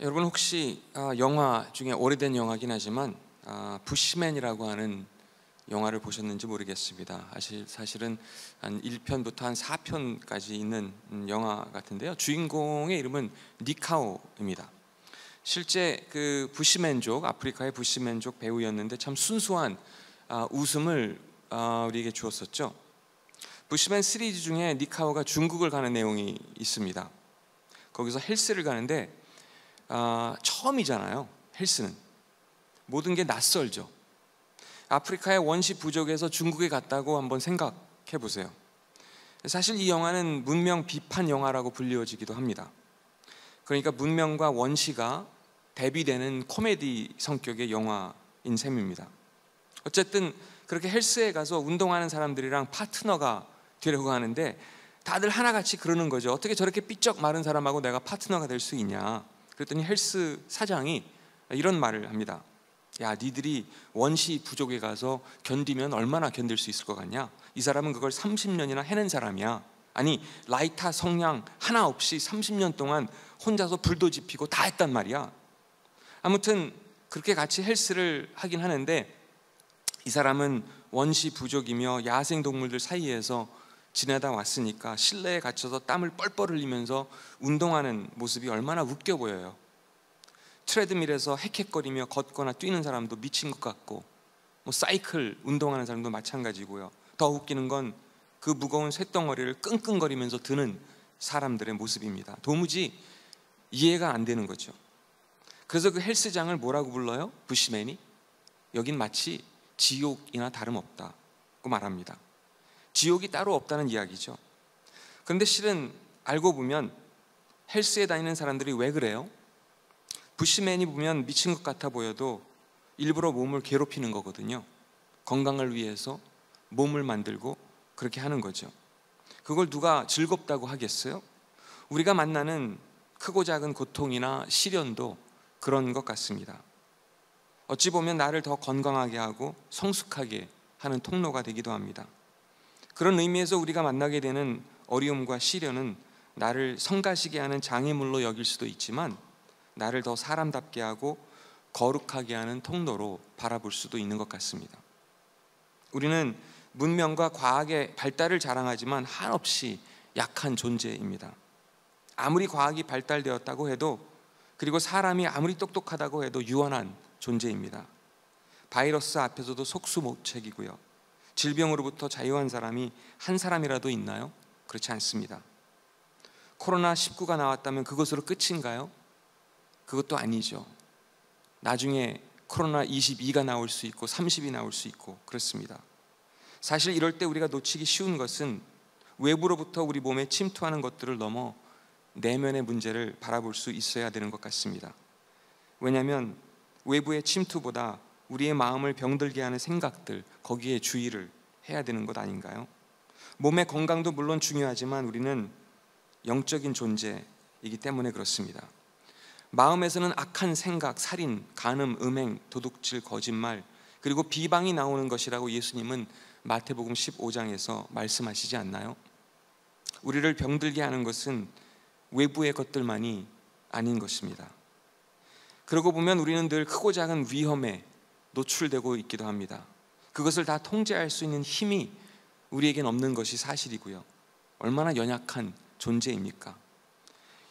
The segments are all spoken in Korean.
여러분 혹시 아, 영화 중에 오래된 영화긴 하지만 아, 부시맨이라고 하는 영화를 보셨는지 모르겠습니다. 사실 사실은 한 1편부터 한 4편까지 있는 음, 영화 같은데요. 주인공의 이름은 니카오입니다. 실제 그 부시맨족 아프리카의 부시맨족 배우였는데 참 순수한 아, 웃음을 우리에게 주었었죠. 부시맨 시리즈 중에 니카오가 중국을 가는 내용이 있습니다. 거기서 헬스를 가는데 아, 처음이잖아요. 헬스는 모든 게 낯설죠. 아프리카의 원시 부족에서 중국에 갔다고 한번 생각해 보세요. 사실 이 영화는 문명 비판 영화라고 불리워지기도 합니다. 그러니까 문명과 원시가 대비되는 코미디 성격의 영화인 셈입니다. 어쨌든 그렇게 헬스에 가서 운동하는 사람들이랑 파트너가 되려고 하는데 다들 하나같이 그러는 거죠. 어떻게 저렇게 삐쩍 마른 사람하고 내가 파트너가 될 수 있냐. 그랬더니 헬스 사장이 이런 말을 합니다. 야, 니들이 원시 부족에 가서 견디면 얼마나 견딜 수 있을 것 같냐? 이 사람은 그걸 30년이나 해낸 사람이야. 아니, 라이타 성냥 하나 없이 30년 동안 혼자서 불도 지피고 다 했단 말이야. 아무튼 그렇게 같이 헬스를 하긴 하는데 이 사람은 원시 부족이며 야생 동물들 사이에서 지내다 왔으니까 실내에 갇혀서 땀을 뻘뻘 흘리면서 운동하는 모습이 얼마나 웃겨 보여요. 트레드밀에서 헥헥거리며 걷거나 뛰는 사람도 미친 것 같고 뭐 사이클 운동하는 사람도 마찬가지고요. 더 웃기는 건 그 무거운 쇳덩어리를 끙끙거리면서 드는 사람들의 모습입니다. 도무지 이해가 안 되는 거죠. 그래서 그 헬스장을 뭐라고 불러요? 부시맨이 여긴 마치 지옥이나 다름없다고 말합니다. 지옥이 따로 없다는 이야기죠. 그런데 실은 알고 보면 헬스에 다니는 사람들이 왜 그래요? 부시맨이 보면 미친 것 같아 보여도 일부러 몸을 괴롭히는 거거든요. 건강을 위해서 몸을 만들고 그렇게 하는 거죠. 그걸 누가 즐겁다고 하겠어요? 우리가 만나는 크고 작은 고통이나 시련도 그런 것 같습니다. 어찌 보면 나를 더 건강하게 하고 성숙하게 하는 통로가 되기도 합니다. 그런 의미에서 우리가 만나게 되는 어려움과 시련은 나를 성가시게 하는 장애물로 여길 수도 있지만 나를 더 사람답게 하고 거룩하게 하는 통로로 바라볼 수도 있는 것 같습니다. 우리는 문명과 과학의 발달을 자랑하지만 한없이 약한 존재입니다. 아무리 과학이 발달되었다고 해도 그리고 사람이 아무리 똑똑하다고 해도 유한한 존재입니다. 바이러스 앞에서도 속수무책이고요. 질병으로부터 자유한 사람이 한 사람이라도 있나요? 그렇지 않습니다. 코로나 19가 나왔다면 그것으로 끝인가요? 그것도 아니죠. 나중에 코로나 22가 나올 수 있고 30이 나올 수 있고 그렇습니다. 사실 이럴 때 우리가 놓치기 쉬운 것은 외부로부터 우리 몸에 침투하는 것들을 넘어 내면의 문제를 바라볼 수 있어야 되는 것 같습니다. 왜냐하면 외부의 침투보다 우리의 마음을 병들게 하는 생각들 거기에 주의를 해야 되는 것 아닌가요? 몸의 건강도 물론 중요하지만 우리는 영적인 존재이기 때문에 그렇습니다. 마음에서는 악한 생각, 살인, 간음, 음행, 도둑질, 거짓말 그리고 비방이 나오는 것이라고 예수님은 마태복음 15장에서 말씀하시지 않나요? 우리를 병들게 하는 것은 외부의 것들만이 아닌 것입니다. 그러고 보면 우리는 늘 크고 작은 위험에 노출되고 있기도 합니다. 그것을 다 통제할 수 있는 힘이 우리에겐 없는 것이 사실이고요. 얼마나 연약한 존재입니까?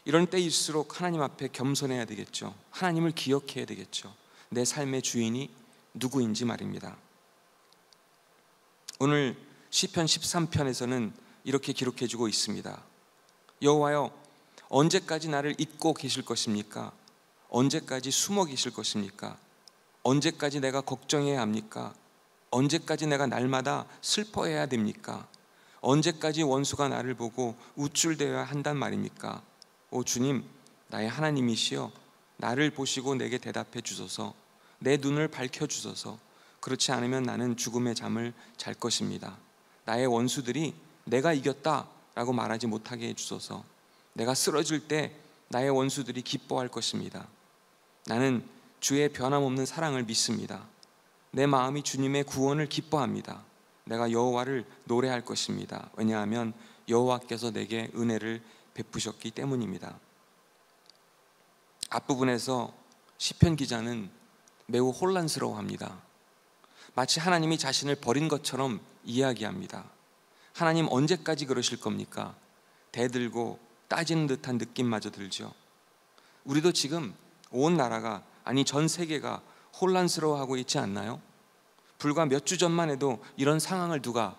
이런 때일수록 하나님 앞에 겸손해야 되겠죠. 하나님을 기억해야 되겠죠. 내 삶의 주인이 누구인지 말입니다. 오늘 시편 13편에서는 이렇게 기록해 주고 있습니다. 여호와여 언제까지 나를 잊고 계실 것입니까? 언제까지 숨어 계실 것입니까? 언제까지 내가 걱정해야 합니까? 언제까지 내가 날마다 슬퍼해야 됩니까? 언제까지 원수가 나를 보고 우쭐대어야 한단 말입니까? 오 주님, 나의 하나님이시여, 나를 보시고 내게 대답해 주소서, 내 눈을 밝혀 주소서. 그렇지 않으면 나는 죽음의 잠을 잘 것입니다. 나의 원수들이 내가 이겼다라고 말하지 못하게 해 주소서. 내가 쓰러질 때 나의 원수들이 기뻐할 것입니다. 나는 주의 변함없는 사랑을 믿습니다. 내 마음이 주님의 구원을 기뻐합니다. 내가 여호와를 노래할 것입니다. 왜냐하면 여호와께서 내게 은혜를 베푸셨기 때문입니다. 앞부분에서 시편 기자는 매우 혼란스러워합니다. 마치 하나님이 자신을 버린 것처럼 이야기합니다. 하나님 언제까지 그러실 겁니까? 대들고 따지는 듯한 느낌마저 들죠. 우리도 지금 온 나라가 아니 전 세계가 혼란스러워하고 있지 않나요? 불과 몇 주 전만 해도 이런 상황을 누가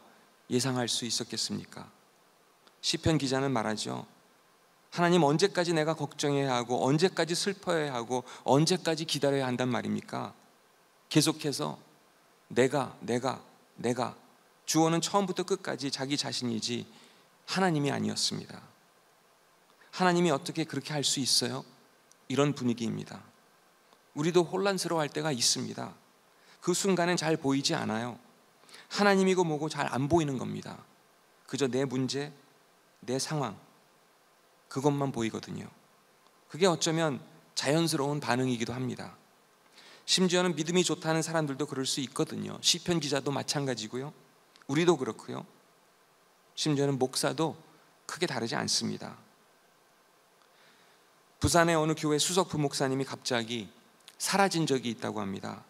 예상할 수 있었겠습니까? 시편 기자는 말하죠. 하나님 언제까지 내가 걱정해야 하고 언제까지 슬퍼해야 하고 언제까지 기다려야 한단 말입니까? 계속해서 내가 내가 내가 주어는 처음부터 끝까지 자기 자신이지 하나님이 아니었습니다. 하나님이 어떻게 그렇게 할 수 있어요? 이런 분위기입니다. 우리도 혼란스러워할 때가 있습니다. 그 순간엔 잘 보이지 않아요. 하나님이고 뭐고 잘 안 보이는 겁니다. 그저 내 문제, 내 상황, 그것만 보이거든요. 그게 어쩌면 자연스러운 반응이기도 합니다. 심지어는 믿음이 좋다는 사람들도 그럴 수 있거든요. 시편 기자도 마찬가지고요. 우리도 그렇고요. 심지어는 목사도 크게 다르지 않습니다. 부산의 어느 교회 수석 부 목사님이 갑자기 사라진 적이 있다고 합니다.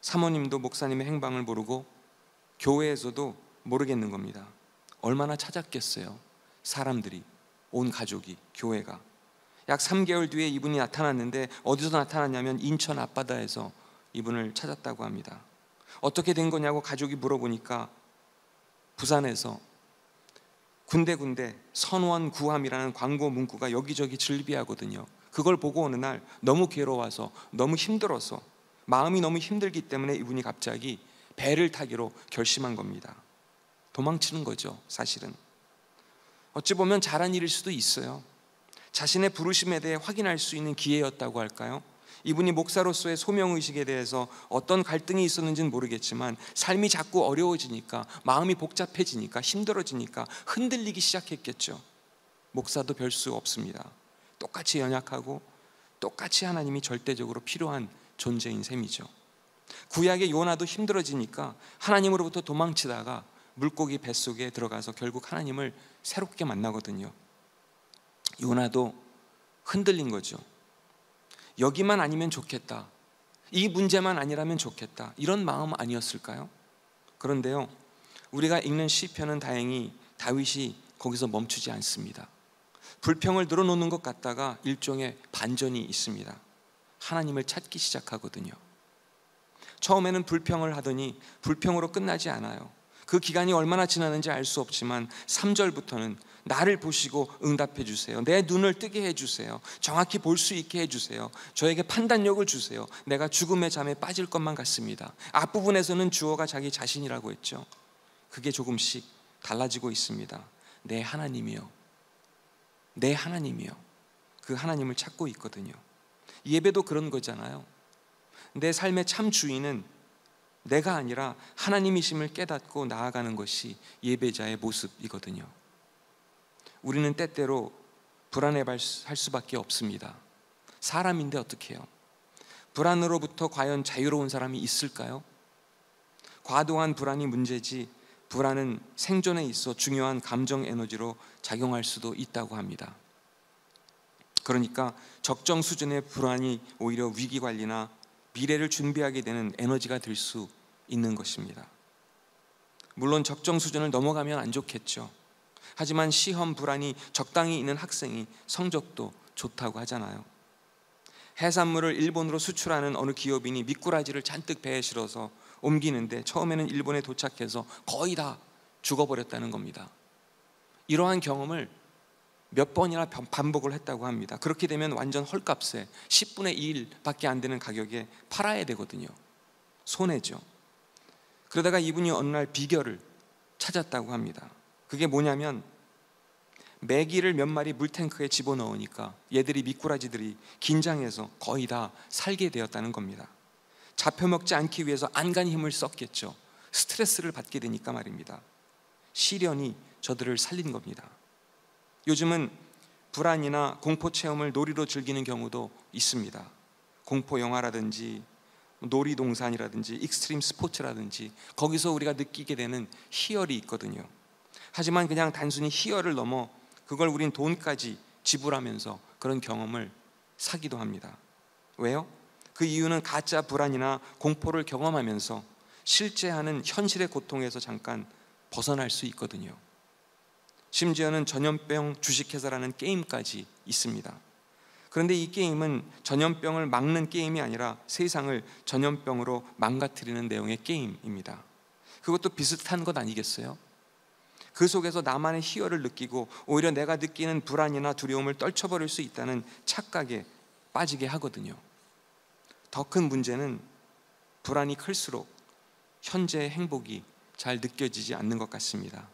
사모님도 목사님의 행방을 모르고 교회에서도 모르겠는 겁니다. 얼마나 찾았겠어요. 사람들이, 온 가족이, 교회가. 약 3개월 뒤에 이분이 나타났는데 어디서 나타났냐면 인천 앞바다에서 이분을 찾았다고 합니다. 어떻게 된 거냐고 가족이 물어보니까 부산에서 군데군데 선원 구함이라는 광고 문구가 여기저기 즐비하거든요. 그걸 보고 어느 날 너무 괴로워서 너무 힘들어서 마음이 너무 힘들기 때문에 이분이 갑자기 배를 타기로 결심한 겁니다. 도망치는 거죠, 사실은. 어찌 보면 잘한 일일 수도 있어요. 자신의 부르심에 대해 확인할 수 있는 기회였다고 할까요? 이분이 목사로서의 소명의식에 대해서 어떤 갈등이 있었는지는 모르겠지만 삶이 자꾸 어려워지니까 마음이 복잡해지니까 힘들어지니까 흔들리기 시작했겠죠. 목사도 별 수 없습니다. 똑같이 연약하고 똑같이 하나님이 절대적으로 필요한 존재인 셈이죠. 구약의 요나도 힘들어지니까 하나님으로부터 도망치다가 물고기 뱃속에 들어가서 결국 하나님을 새롭게 만나거든요. 요나도 흔들린 거죠. 여기만 아니면 좋겠다. 이 문제만 아니라면 좋겠다. 이런 마음 아니었을까요? 그런데요. 우리가 읽는 시편은 다행히 다윗이 거기서 멈추지 않습니다. 불평을 늘어놓는 것 같다가 일종의 반전이 있습니다. 하나님을 찾기 시작하거든요. 처음에는 불평을 하더니 불평으로 끝나지 않아요. 그 기간이 얼마나 지났는지 알 수 없지만 3절부터는 나를 보시고 응답해 주세요. 내 눈을 뜨게 해 주세요. 정확히 볼 수 있게 해 주세요. 저에게 판단력을 주세요. 내가 죽음의 잠에 빠질 것만 같습니다. 앞부분에서는 주어가 자기 자신이라고 했죠. 그게 조금씩 달라지고 있습니다. 내 하나님이요. 내 하나님이요. 그 하나님을 찾고 있거든요. 예배도 그런 거잖아요. 내 삶의 참 주인은 내가 아니라 하나님이심을 깨닫고 나아가는 것이 예배자의 모습이거든요. 우리는 때때로 불안해할 수밖에 없습니다. 사람인데 어떻게 해요? 불안으로부터 과연 자유로운 사람이 있을까요? 과도한 불안이 문제지 불안은 생존에 있어 중요한 감정 에너지로 작용할 수도 있다고 합니다. 그러니까 적정 수준의 불안이 오히려 위기 관리나 미래를 준비하게 되는 에너지가 될 수 있는 것입니다. 물론 적정 수준을 넘어가면 안 좋겠죠. 하지만 시험 불안이 적당히 있는 학생이 성적도 좋다고 하잖아요. 해산물을 일본으로 수출하는 어느 기업인이 미꾸라지를 잔뜩 배에 실어서 옮기는데 처음에는 일본에 도착해서 거의 다 죽어버렸다는 겁니다. 이러한 경험을 몇 번이나 반복을 했다고 합니다. 그렇게 되면 완전 헐값에 10분의 1밖에 안 되는 가격에 팔아야 되거든요. 손해죠. 그러다가 이분이 어느 날 비결을 찾았다고 합니다. 그게 뭐냐면 메기를 몇 마리 물탱크에 집어넣으니까 얘들이 미꾸라지들이 긴장해서 거의 다 살게 되었다는 겁니다. 잡혀먹지 않기 위해서 안간 힘을 썼겠죠. 스트레스를 받게 되니까 말입니다. 시련이 저들을 살린 겁니다. 요즘은 불안이나 공포 체험을 놀이로 즐기는 경우도 있습니다. 공포 영화라든지 놀이동산이라든지 익스트림 스포츠라든지 거기서 우리가 느끼게 되는 희열이 있거든요. 하지만 그냥 단순히 희열을 넘어 그걸 우린 돈까지 지불하면서 그런 경험을 사기도 합니다. 왜요? 그 이유는 가짜 불안이나 공포를 경험하면서 실제 하는 현실의 고통에서 잠깐 벗어날 수 있거든요. 심지어는 전염병 주식회사라는 게임까지 있습니다. 그런데 이 게임은 전염병을 막는 게임이 아니라 세상을 전염병으로 망가뜨리는 내용의 게임입니다. 그것도 비슷한 것 아니겠어요? 그 속에서 나만의 희열을 느끼고 오히려 내가 느끼는 불안이나 두려움을 떨쳐버릴 수 있다는 착각에 빠지게 하거든요. 더 큰 문제는 불안이 클수록 현재의 행복이 잘 느껴지지 않는 것 같습니다.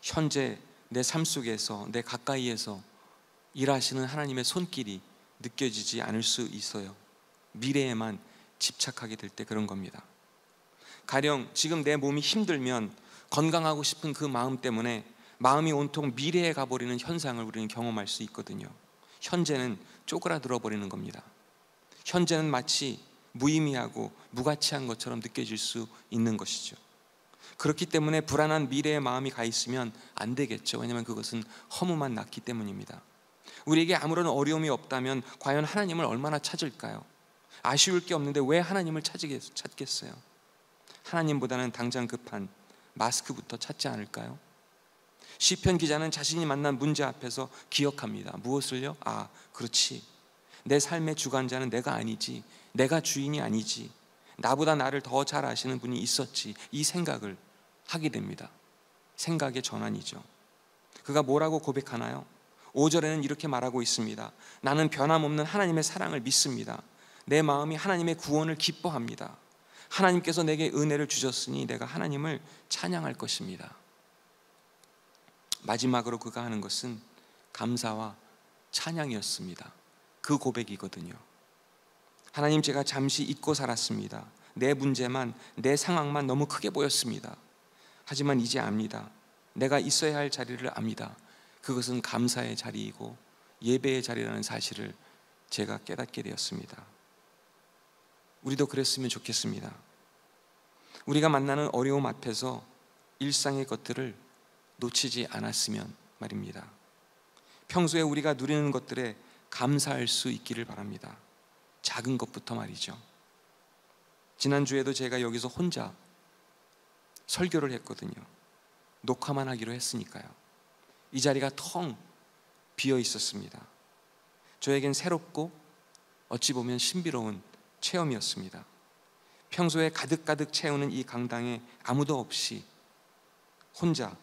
현재 내 삶 속에서 내 가까이에서 일하시는 하나님의 손길이 느껴지지 않을 수 있어요. 미래에만 집착하게 될 때 그런 겁니다. 가령 지금 내 몸이 힘들면 건강하고 싶은 그 마음 때문에 마음이 온통 미래에 가버리는 현상을 우리는 경험할 수 있거든요. 현재는 쪼그라들어 버리는 겁니다. 현재는 마치 무의미하고 무가치한 것처럼 느껴질 수 있는 것이죠. 그렇기 때문에 불안한 미래의 마음이 가 있으면 안 되겠죠. 왜냐하면 그것은 허무만 낳기 때문입니다. 우리에게 아무런 어려움이 없다면 과연 하나님을 얼마나 찾을까요? 아쉬울 게 없는데 왜 하나님을 찾겠어요? 하나님보다는 당장 급한 마스크부터 찾지 않을까요? 시편 기자는 자신이 만난 문제 앞에서 기억합니다. 무엇을요? 아, 그렇지. 내 삶의 주관자는 내가 아니지. 내가 주인이 아니지. 나보다 나를 더 잘 아시는 분이 있었지. 이 생각을 하게 됩니다. 생각의 전환이죠. 그가 뭐라고 고백하나요? 5절에는 이렇게 말하고 있습니다. 나는 변함없는 하나님의 사랑을 믿습니다. 내 마음이 하나님의 구원을 기뻐합니다. 하나님께서 내게 은혜를 주셨으니 내가 하나님을 찬양할 것입니다. 마지막으로 그가 하는 것은 감사와 찬양이었습니다. 그 고백이거든요. 하나님 제가 잠시 잊고 살았습니다. 내 문제만, 내 상황만 너무 크게 보였습니다. 하지만 이제 압니다. 내가 있어야 할 자리를 압니다. 그것은 감사의 자리이고 예배의 자리라는 사실을 제가 깨닫게 되었습니다. 우리도 그랬으면 좋겠습니다. 우리가 만나는 어려움 앞에서 일상의 것들을 놓치지 않았으면 말입니다. 평소에 우리가 누리는 것들에 감사할 수 있기를 바랍니다. 작은 것부터 말이죠. 지난주에도 제가 여기서 혼자 설교를 했거든요. 녹화만 하기로 했으니까요. 이 자리가 텅 비어 있었습니다. 저에겐 새롭고 어찌 보면 신비로운 체험이었습니다. 평소에 가득가득 채우는 이 강당에 아무도 없이 혼자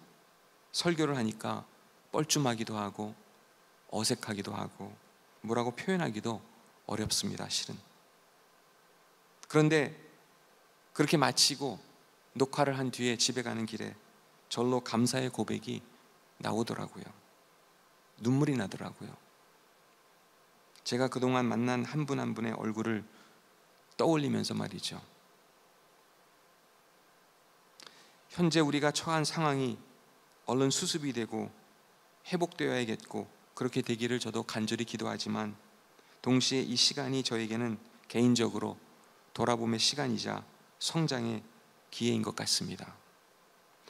설교를 하니까 뻘쭘하기도 하고 어색하기도 하고 뭐라고 표현하기도 어렵습니다, 실은. 그런데 그렇게 마치고 녹화를 한 뒤에 집에 가는 길에 절로 감사의 고백이 나오더라고요. 눈물이 나더라고요. 제가 그동안 만난 한 분한 분의 얼굴을 떠올리면서 말이죠. 현재 우리가 처한 상황이 얼른 수습이 되고 회복되어야겠고 그렇게 되기를 저도 간절히 기도하지만 동시에 이 시간이 저에게는 개인적으로 돌아봄의 시간이자 성장의 기회인 것 같습니다.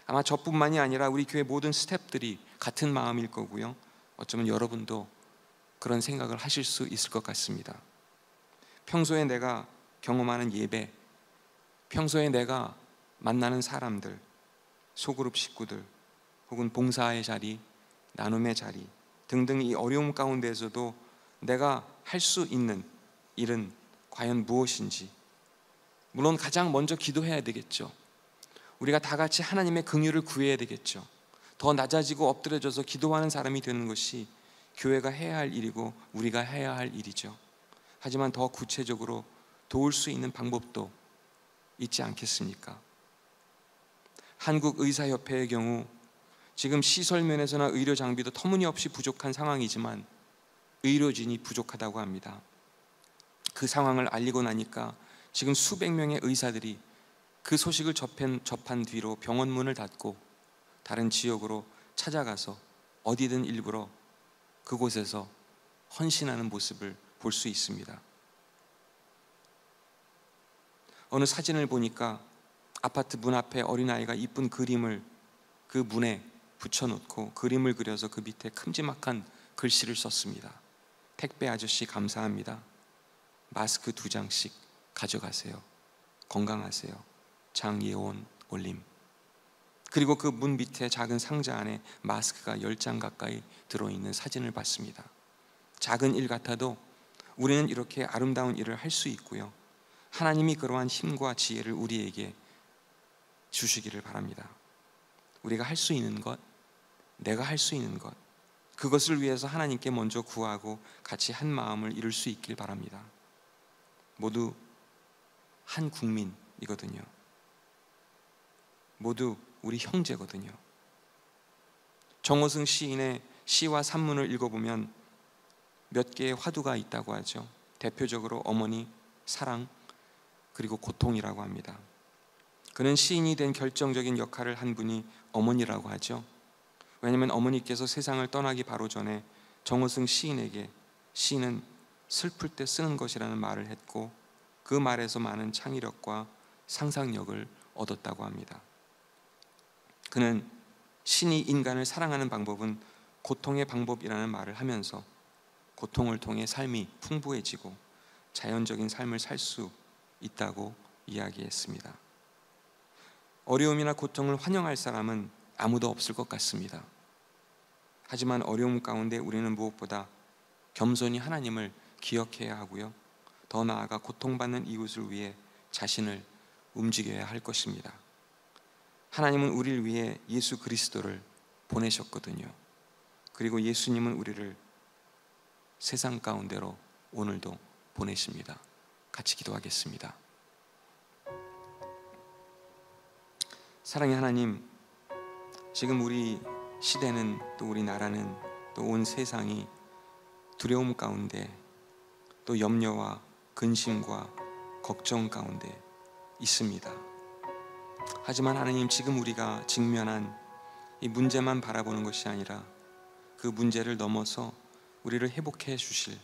아마 저뿐만이 아니라 우리 교회 모든 스탭들이 같은 마음일 거고요. 어쩌면 여러분도 그런 생각을 하실 수 있을 것 같습니다. 평소에 내가 경험하는 예배, 평소에 내가 만나는 사람들, 소그룹 식구들, 혹은 봉사의 자리, 나눔의 자리 등등 이 어려움 가운데에서도 내가 할 수 있는 일은 과연 무엇인지 물론 가장 먼저 기도해야 되겠죠. 우리가 다 같이 하나님의 긍휼을 구해야 되겠죠. 더 낮아지고 엎드려져서 기도하는 사람이 되는 것이 교회가 해야 할 일이고 우리가 해야 할 일이죠. 하지만 더 구체적으로 도울 수 있는 방법도 있지 않겠습니까? 한국의사협회의 경우 지금 시설 면에서나 의료 장비도 터무니없이 부족한 상황이지만 의료진이 부족하다고 합니다. 그 상황을 알리고 나니까 지금 수백 명의 의사들이 그 소식을 접한, 접한 뒤로 병원 문을 닫고 다른 지역으로 찾아가서 어디든 일부러 그곳에서 헌신하는 모습을 볼 수 있습니다. 어느 사진을 보니까 아파트 문 앞에 어린아이가 이쁜 그림을 그 문에 붙여놓고 그림을 그려서 그 밑에 큼지막한 글씨를 썼습니다. 택배 아저씨 감사합니다. 마스크 두 장씩 가져가세요. 건강하세요. 장예원 올림. 그리고 그 문 밑에 작은 상자 안에 마스크가 10장 가까이 들어있는 사진을 봤습니다. 작은 일 같아도 우리는 이렇게 아름다운 일을 할 수 있고요. 하나님이 그러한 힘과 지혜를 우리에게 주시기를 바랍니다. 우리가 할 수 있는 것, 내가 할 수 있는 것, 그것을 위해서 하나님께 먼저 구하고 같이 한 마음을 이룰 수 있길 바랍니다. 모두 한 국민이거든요. 모두 우리 형제거든요. 정호승 시인의 시와 산문을 읽어보면 몇 개의 화두가 있다고 하죠. 대표적으로 어머니, 사랑, 그리고 고통이라고 합니다. 그는 시인이 된 결정적인 역할을 한 분이 어머니라고 하죠. 왜냐하면 어머니께서 세상을 떠나기 바로 전에 정호승 시인에게 시는 슬플 때 쓰는 것이라는 말을 했고 그 말에서 많은 창의력과 상상력을 얻었다고 합니다. 그는 신이 인간을 사랑하는 방법은 고통의 방법이라는 말을 하면서 고통을 통해 삶이 풍부해지고 자연적인 삶을 살 수 있다고 이야기했습니다. 어려움이나 고통을 환영할 사람은 아무도 없을 것 같습니다. 하지만 어려움 가운데 우리는 무엇보다 겸손히 하나님을 기억해야 하고요. 더 나아가 고통받는 이웃을 위해 자신을 움직여야 할 것입니다. 하나님은 우리를 위해 예수 그리스도를 보내셨거든요. 그리고 예수님은 우리를 세상 가운데로 오늘도 보내십니다. 같이 기도하겠습니다. 사랑의 하나님, 지금 우리 시대는 또 우리 나라는 또 온 세상이 두려움 가운데 또 염려와 근심과 걱정 가운데 있습니다. 하지만 하나님 지금 우리가 직면한 이 문제만 바라보는 것이 아니라 그 문제를 넘어서 우리를 회복해 주실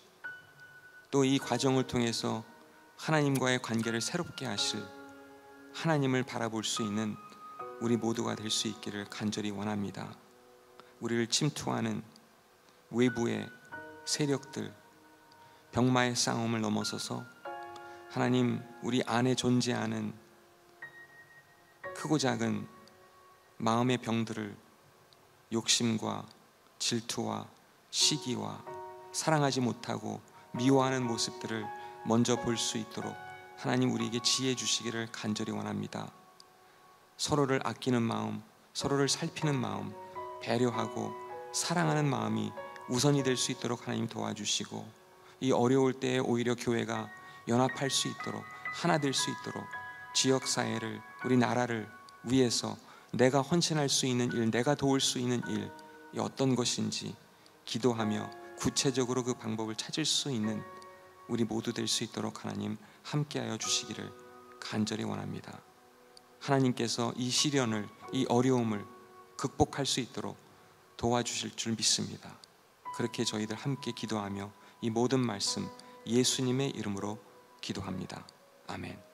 또 이 과정을 통해서 하나님과의 관계를 새롭게 하실 하나님을 바라볼 수 있는 우리 모두가 될 수 있기를 간절히 원합니다. 우리를 침투하는 외부의 세력들, 병마의 싸움을 넘어서서 하나님 우리 안에 존재하는 크고 작은 마음의 병들을 욕심과 질투와 시기와 사랑하지 못하고 미워하는 모습들을 먼저 볼 수 있도록 하나님 우리에게 지혜 주시기를 간절히 원합니다. 서로를 아끼는 마음, 서로를 살피는 마음, 배려하고 사랑하는 마음이 우선이 될 수 있도록 하나님 도와주시고 이 어려울 때에 오히려 교회가 연합할 수 있도록 하나 될 수 있도록 지역 사회를 우리 나라를 위해서 내가 헌신할 수 있는 일, 내가 도울 수 있는 일, 이 어떤 것인지 기도하며 구체적으로 그 방법을 찾을 수 있는 우리 모두 될 수 있도록 하나님 함께하여 주시기를 간절히 원합니다. 하나님께서 이 시련을, 이 어려움을 극복할 수 있도록 도와주실 줄 믿습니다. 그렇게 저희들 함께 기도하며 이 모든 말씀 예수님의 이름으로 기도합니다. 아멘.